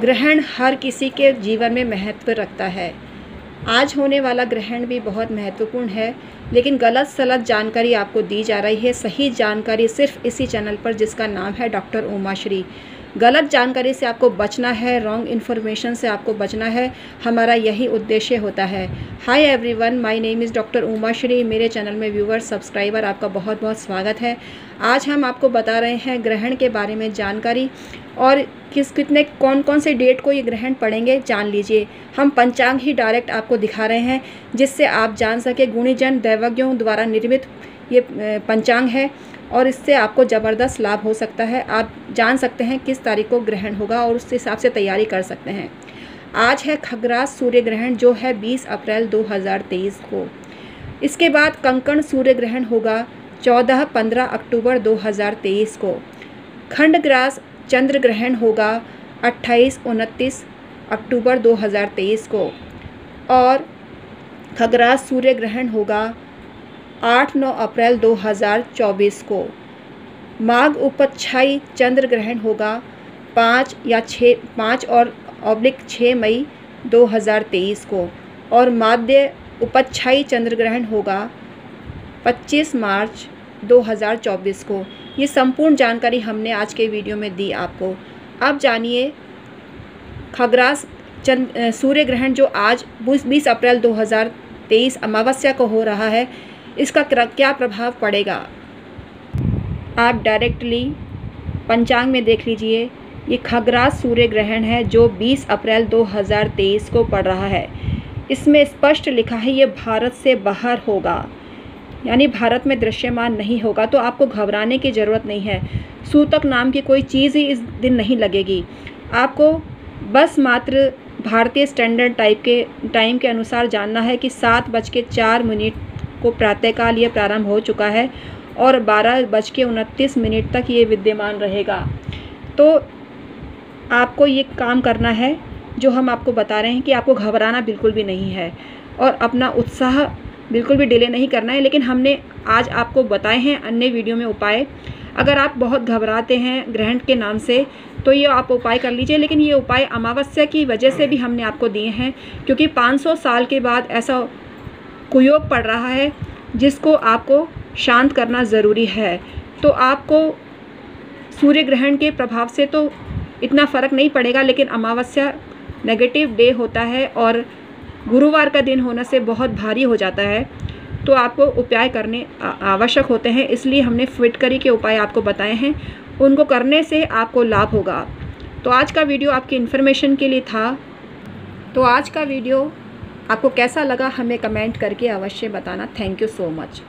ग्रहण हर किसी के जीवन में महत्व रखता है। आज होने वाला ग्रहण भी बहुत महत्वपूर्ण है, लेकिन गलत सलत जानकारी आपको दी जा रही है। सही जानकारी सिर्फ़ इसी चैनल पर जिसका नाम है डॉक्टर उमाश्री। गलत जानकारी से आपको बचना है रॉन्ग इन्फॉर्मेशन से आपको बचना है, हमारा यही उद्देश्य होता है। Hi everyone my name is doctor Uma Shri मेरे चैनल में व्यूवर सब्सक्राइबर आपका बहुत बहुत स्वागत है। आज हम आपको बता रहे हैं ग्रहण के बारे में जानकारी और किस कितने कौन कौन से डेट को ये ग्रहण पड़ेंगे, जान लीजिए। हम पंचांग ही डायरेक्ट आपको दिखा रहे हैं, जिससे आप जान सके। गुणीजन दैवज्ञों द्वारा निर्मित ये पंचांग है। और इससे आपको ज़बरदस्त लाभ हो सकता है। आप जान सकते हैं किस तारीख को ग्रहण होगा और उस हिसाब से तैयारी कर सकते हैं। आज है खगरास सूर्य ग्रहण, जो है 20 अप्रैल 2023 को। इसके बाद कंकण सूर्य ग्रहण होगा 14-15 अक्टूबर 2023 को। खंडग्रास चंद्र ग्रहण होगा 28-29 अक्टूबर 2023 को। और खगरास सूर्य ग्रहण होगा आठ नौ अप्रैल 2024 को। माघ उपच्छाई चंद्र ग्रहण होगा पाँच या छः, पाँच और ऑब्लिक छः मई 2023 को और माध्य उपच्छाई चंद्र ग्रहण होगा 25 मार्च 2024 को। ये संपूर्ण जानकारी हमने आज के वीडियो में दी आपको। अब जानिए, खगरास चंद सूर्य ग्रहण जो आज बीस अप्रैल 2023 अमावस्या को हो रहा है इसका क्या प्रभाव पड़ेगा? आप डायरेक्टली पंचांग में देख लीजिए, ये खगरास सूर्य ग्रहण है जो 20 अप्रैल 2023 को पड़ रहा है। इसमें स्पष्ट लिखा है, ये भारत से बाहर होगा। यानी भारत में दृश्यमान नहीं होगा तो आपको घबराने की ज़रूरत नहीं है। सूतक नाम की कोई चीज़ ही इस दिन नहीं लगेगी। आपको बस मात्र भारतीय स्टैंडर्ड टाइप के टाइम के अनुसार जानना है कि सात बज के चार मिनट को प्रातःकाल यह प्रारंभ हो चुका है और बारह बज के उनतीस मिनट तक ये विद्यमान रहेगा। तो आपको ये काम करना है, जो हम आपको बता रहे हैं कि आपको घबराना बिल्कुल भी नहीं है और अपना उत्साह बिल्कुल भी डिले नहीं करना है, लेकिन हमने आज आपको बताए हैं अन्य वीडियो में उपाय। अगर आप बहुत घबराते हैं ग्रहण के नाम से तो ये आप उपाय कर लीजिए, लेकिन ये उपाय अमावस्या की वजह से भी हमने आपको दिए हैं, क्योंकि 500 साल के बाद ऐसा कुयोग पड़ रहा है, जिसको आपको शांत करना ज़रूरी है। तो आपको सूर्य ग्रहण के प्रभाव से तो इतना फ़र्क नहीं पड़ेगा, लेकिन अमावस्या नेगेटिव डे होता है और गुरुवार का दिन होने से बहुत भारी हो जाता है। तो आपको उपाय करने आवश्यक होते हैं, इसलिए हमने फिटकरी के उपाय आपको बताए हैं। उनको करने से आपको लाभ होगा। तो आज का वीडियो आपकी इन्फॉर्मेशन के लिए था। तो आज का वीडियो आपको कैसा लगा हमें कमेंट करके अवश्य बताना। Thank you so much.